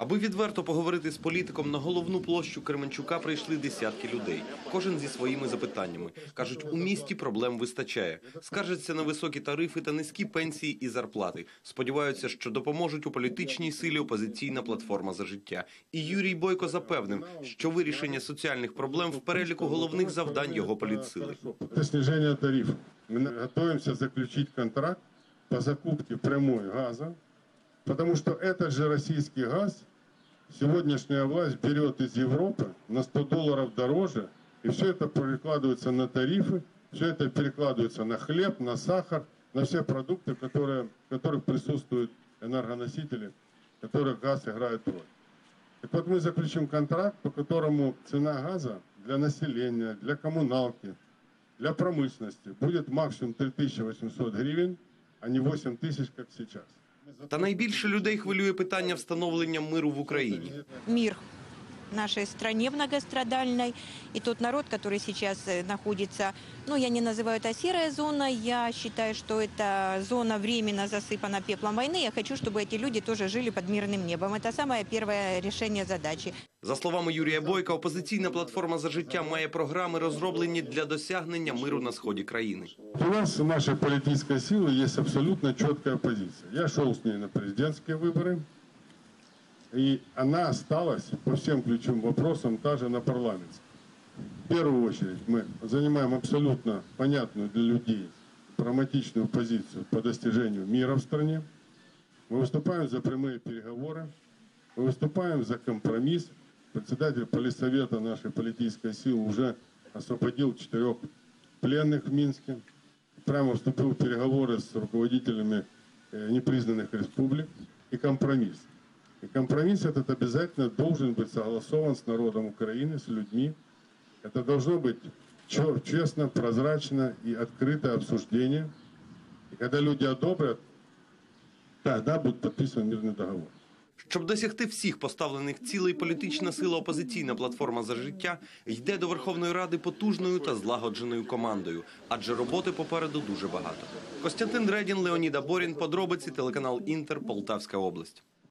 Аби відверто поговорити з політиком на головну площу Кременчука прийшли десятки людей. Кожен зі своїми запитаннями. Кажуть, у місті проблем вистачає. Скаржаться на високі тарифи та низькі пенсії і зарплати. Сподіваються, що допоможуть у політичній силі опозиційна платформа за життя. І Юрій Бойко запевнив, що вирішення соціальних проблем в переліку головних завдань його політсили. Это снижение тарифов. Мы готовимся заключить контракт по закупке прямой газа, потому что этот же российский газ Сегодняшняя власть берет из Европы на 100 долларов дороже, и все это перекладывается на тарифы, все это перекладывается на хлеб, на сахар, на все продукты, которые, в которых присутствуют энергоносители, в которых газ играет роль. Так вот мы заключим контракт, по которому цена газа для населения, для коммуналки, для промышленности будет максимум 3800 гривен, а не 8 тысяч, как сейчас. Та найбільше людей хвилює питання встановлення миру в Україні. мир в нашей стране многострадальной. И тот народ, который сейчас э, находится, ну, я не называю это серая зона, я считаю, что это зона временно засыпана пеплом войны. Я хочу, чтобы эти люди тоже жили под мирным небом. Это самое первое решение задачи. За словами Юрія Бойка, опозиційна платформа за життя має програми, розроблені для досягнення миру на сході країни. У нас, у нашей политической силы, есть абсолютно четкая позиция. Я шел с ней на президентские выборы, и она осталась по всем ключевым вопросам та же на парламентских. В первую очередь мы занимаем абсолютно понятную для людей прагматичную позицию по достижению мира в стране. Мы выступаем за прямые переговоры, мы выступаем за компромисс. Председатель политсовета нашей политической силы уже освободил четырех пленных в Минске. Прямо вступил в переговоры с руководителями э, непризнанных республик и компромисс. И компромисс этот обязательно должен быть согласован с народом Украины, с людьми. Это должно быть чё- честно, прозрачно и открытое обсуждение. И когда люди одобрят, тогда будет подписан мирный договор. Щоб досягти всіх поставлених цілей, політична сила опозиційна платформа за життя йде до Верховної Ради потужною та злагодженою командою, адже роботи попереду дуже багато. Костянтин Редін, Леонід Аборін, подробиці, телеканал Інтер, Полтавська область.